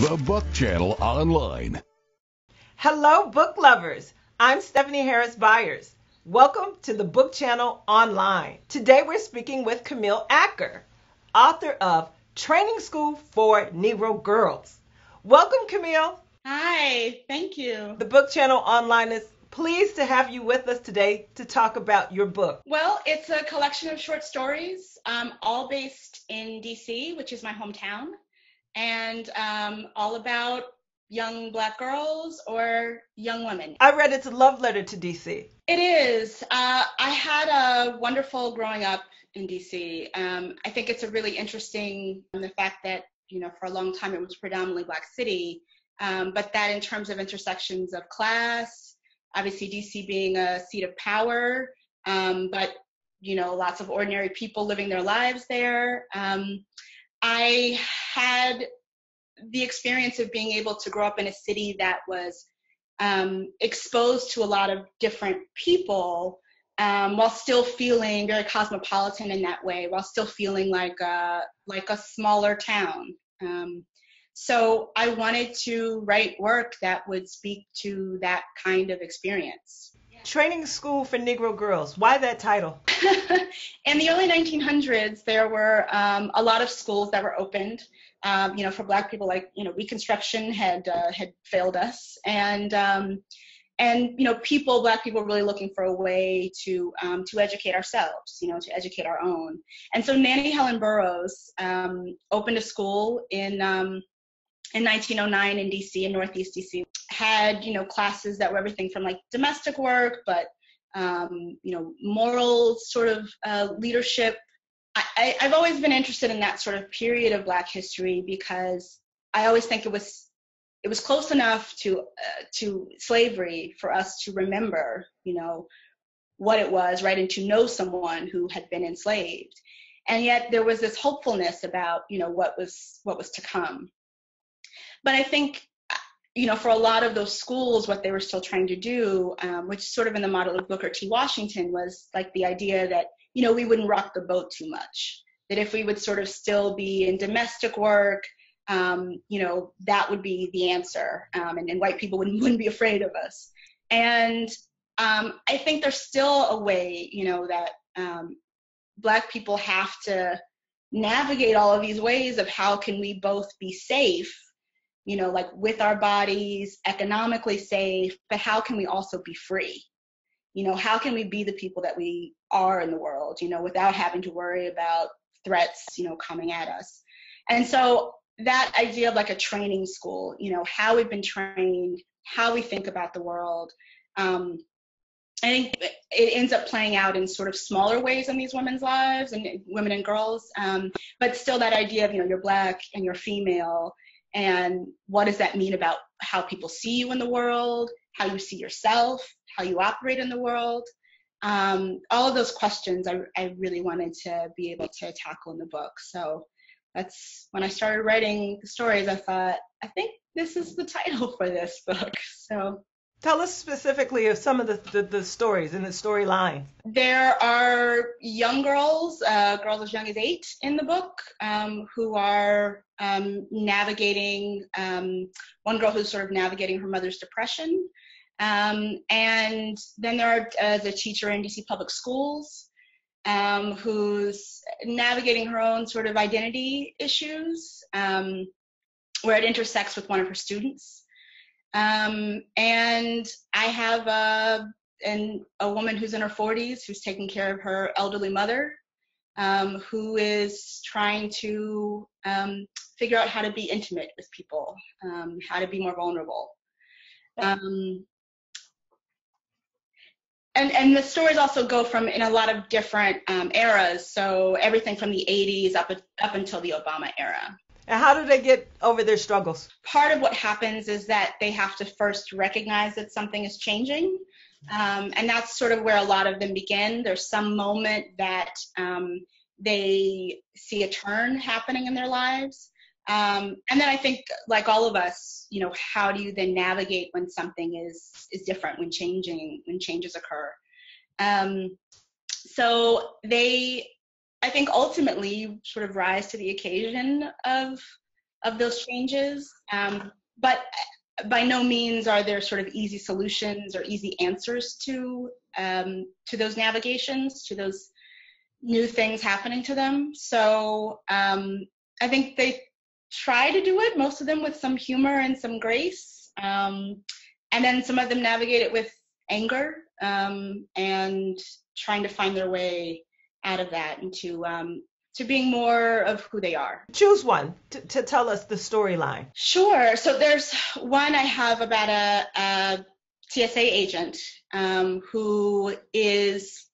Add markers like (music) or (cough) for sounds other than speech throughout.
The Book Channel Online. Hello, book lovers. I'm Stephanie Harris Byers. Welcome to the Book Channel Online. Today we're speaking with Camille Acker, author of Training School for Negro Girls. Welcome, Camille. Hi, thank you. The Book Channel Online is pleased to have you with us today to talk about your book. Well, it's a collection of short stories, um, all based in DC, which is my hometown, and um, all about young black girls or young women. I read it's a love letter to DC. It is. Uh, I had a wonderful growing up in DC. Um, I think it's a really interesting um, the fact that you know for a long time it was predominantly black city, um, but that in terms of intersections of class, obviously DC being a seat of power, um, but you know lots of ordinary people living their lives there. I had the experience of being able to grow up in a city that was um, exposed to a lot of different people um, while still feeling very cosmopolitan in that way, while still feeling like a, like a smaller town. Um, so I wanted to write work that would speak to that kind of experience. Training School for Negro Girls. Why that title? (laughs) in the early 1900s, there were um, a lot of schools that were opened. Um, you know, for Black people, like you know, Reconstruction had uh, had failed us, and um, and you know, people, Black people, were really looking for a way to um, to educate ourselves. You know, to educate our own. And so Nannie Helen Burroughs um, opened a school in um, in 1909 in DC, in Northeast DC, had you know classes that were everything from like domestic work, but um, you know moral sort of uh, leadership. I, I've always been interested in that sort of period of Black history because I always think it was it was close enough to uh, to slavery for us to remember, you know, what it was, right, and to know someone who had been enslaved. And yet there was this hopefulness about, you know, what was what was to come. But I think, you know, for a lot of those schools, what they were still trying to do, um, which sort of in the model of Booker T. Washington, was like the idea that, you know, we wouldn't rock the boat too much. That if we would sort of still be in domestic work, um, you know, that would be the answer, um, and, white people wouldn't, (laughs) wouldn't be afraid of us. And um, I think there's still a way, you know, that um, Black people have to navigate all of these ways of how can we both be safe you know, like with our bodies, economically safe, but how can we also be free? You know, how can we be the people that we are in the world, you know, without having to worry about threats, you know, coming at us? And so that idea of like a training school, you know, how we've been trained, how we think about the world, um, I think it ends up playing out in sort of smaller ways in these women's lives and women and girls. Um, but still, that idea of you know you're black and you're female, and what does that mean about how people see you in the world, how you see yourself, how you operate in the world. Um, all of those questions I, I really wanted to be able to tackle in the book. So that's when I started writing the stories, I thought, I think this is the title (laughs) for this book. So Tell us specifically of some of the, the, the stories and the storyline. There are young girls, uh, girls as young as eight in the book, um, who are um, navigating, um, one girl who's sort of navigating her mother's depression. Um, and then there are uh, the teacher in DC public schools um, who's navigating her own sort of identity issues, um, where it intersects with one of her students. Um, and I have a, an, a woman who's in her 40s who's taking care of her elderly mother, um, who is trying to um, figure out how to be intimate with people, um, how to be more vulnerable. Um, and, and the stories also go from in a lot of different um, eras, so everything from the 80s up, up until the Obama era. And how do they get over their struggles? Part of what happens is that they have to first recognize that something is changing. Um, and that's sort of where a lot of them begin. There's some moment that um, they see a turn happening in their lives. Um, and then I think, like all of us, you know, how do you then navigate when something is is different, when changing, when changes occur? Um, so they I think ultimately you sort of rise to the occasion of of those changes. Um, but by no means are there sort of easy solutions or easy answers to um, to those navigations, to those new things happening to them. So um, I think they try to do it, most of them with some humor and some grace. Um, and then some of them navigate it with anger um, and trying to find their way out of that into um, to being more of who they are. Choose one to, to tell us the storyline. Sure. So there's one I have about a, a TSA agent um, who is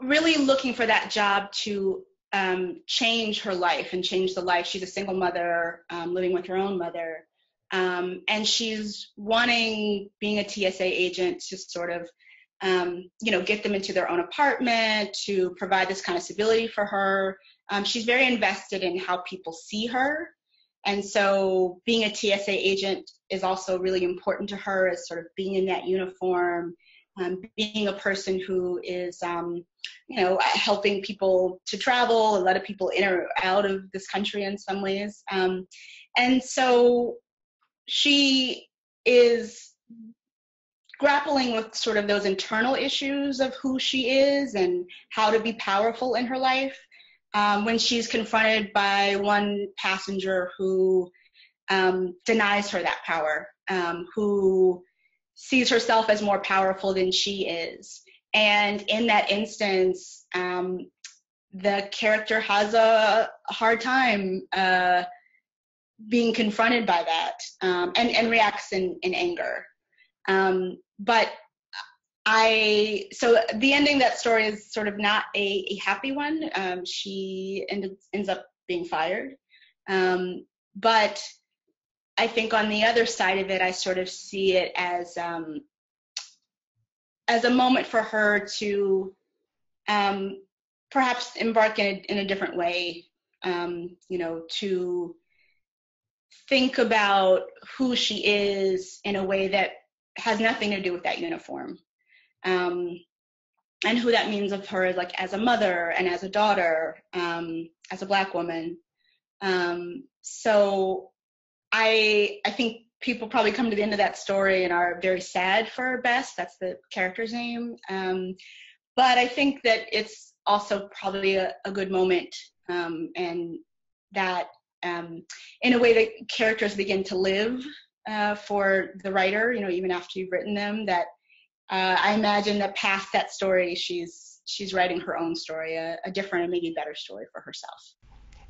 really looking for that job to um, change her life and change the life. She's a single mother um, living with her own mother. Um, and she's wanting being a TSA agent to sort of um, you know, get them into their own apartment, to provide this kind of stability for her. Um, she's very invested in how people see her. And so being a TSA agent is also really important to her as sort of being in that uniform, um, being a person who is, um, you know, helping people to travel, a lot of people in or out of this country in some ways. Um, and so she is grappling with sort of those internal issues of who she is and how to be powerful in her life um, when she's confronted by one passenger who um, denies her that power, um, who sees herself as more powerful than she is. And in that instance, um, the character has a hard time uh, being confronted by that um, and, and reacts in, in anger. Um, but I so the ending that story is sort of not a, a happy one. Um, she ended, ends up being fired, um, but I think on the other side of it, I sort of see it as um, as a moment for her to um, perhaps embark in a, in a different way. Um, you know, to think about who she is in a way that has nothing to do with that uniform. Um, and who that means of her like as a mother and as a daughter, um, as a black woman. Um, so I I think people probably come to the end of that story and are very sad for Bess. That's the character's name. Um, but I think that it's also probably a, a good moment um, and that um, in a way that characters begin to live uh, for the writer, you know, even after you've written them, that uh, I imagine that past that story, she's she's writing her own story, a, a different and maybe better story for herself.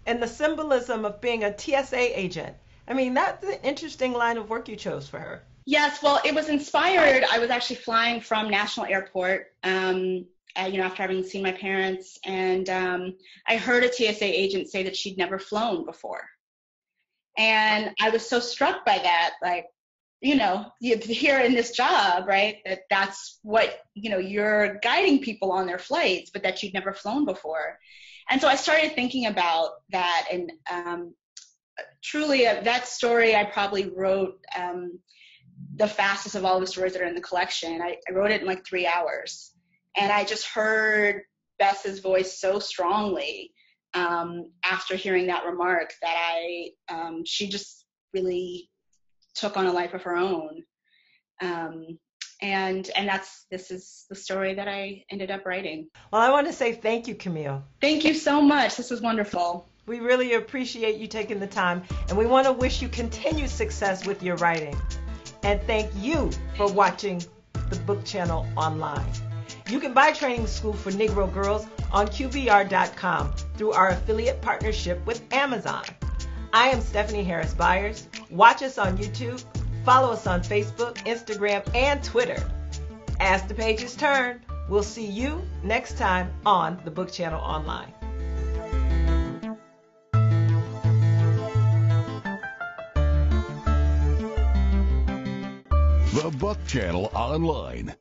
And the symbolism of being a TSA agent. I mean, that's an interesting line of work you chose for her. Yes, well, it was inspired. I was actually flying from National Airport, um, uh, you know, after having seen my parents, and um, I heard a TSA agent say that she'd never flown before. And I was so struck by that, like, you know, here in this job, right, that that's what, you know, you're guiding people on their flights, but that you'd never flown before. And so I started thinking about that. And um, truly, uh, that story I probably wrote um, the fastest of all the stories that are in the collection. I, I wrote it in like three hours. And I just heard Bess's voice so strongly um, after hearing that remark that I um, she just really took on a life of her own. Um, and and that's this is the story that I ended up writing. Well, I want to say thank you, Camille. Thank you so much. This was wonderful. We really appreciate you taking the time, and we want to wish you continued success with your writing. And thank you for watching the Book Channel online. You can buy Training School for Negro Girls on QBR.com through our affiliate partnership with Amazon. I am Stephanie Harris Byers. Watch us on YouTube, follow us on Facebook, Instagram, and Twitter. As the pages turn, we'll see you next time on the Book Channel Online. The Book Channel Online.